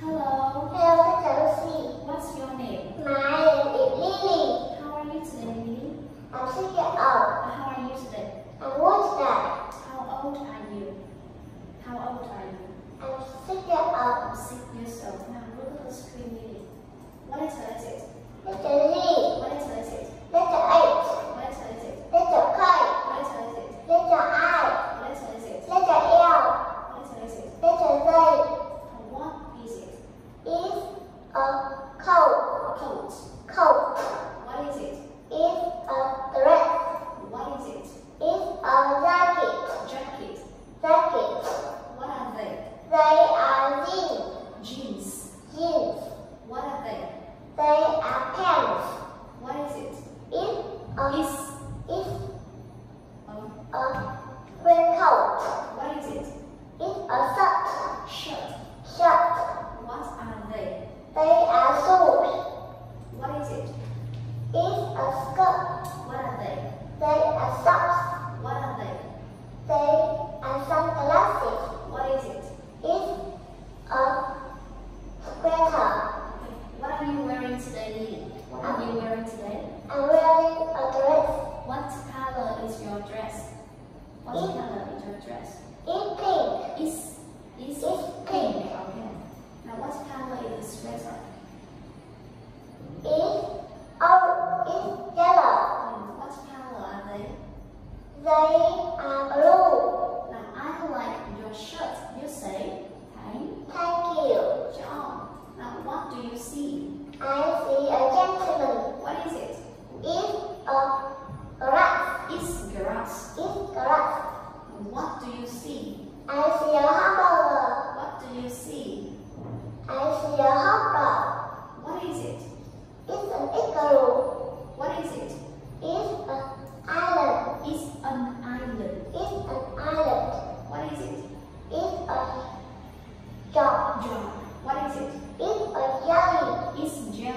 Hello. Hello, Lucy. What's your name? My name is Lily. How are you today, Lily? I'm six years old. How are you today? I'm one. How old are you? How old are you? I'm six years old. I'm six years old. Now look at the screen, Lily. What letter is it? Letter Z. What letter is it? Letter H. What letter is it? Letter K. What letter is it? Letter I. What letter is it? Letter L. What letter is it? Letter Z. What is it? Is a coat. Coat. Coat. What is it? Is a dress. What is it? A jacket. Jacket. Jacket. What are they? They are jeans. Jeans. Jeans. What are they? They are pants. What is it? It's a Is is um, a raincoat. What is it? It's a shirt. Shirt. Shirt. What are they? They are shoes. What is it? It's a skirt. What are they? They are socks. What are they? They are sunglasses. What is it? Is a sweater. What are you wearing today, Lily? What are you wearing today? I'm wearing a dress. What color is your dress? What Pink. color is your dress? Is pink. Is is Is pink. Okay. Now what color is the sweater? Is oh is yellow. Um, what color are they? They are blue. Now I like your shirt. You say, thank Thank you. John. Now what do you see? I see a gentleman. What is it? Is a grass. It's grass. Is grass. What do you see? I see a hamburger. What do you see? I see a hot dog. What is it? It's an igloo. What is it? It's an island. It's an island. It's an island. What is it? It's a Jar. What is it? It's a jelly. It's jelly.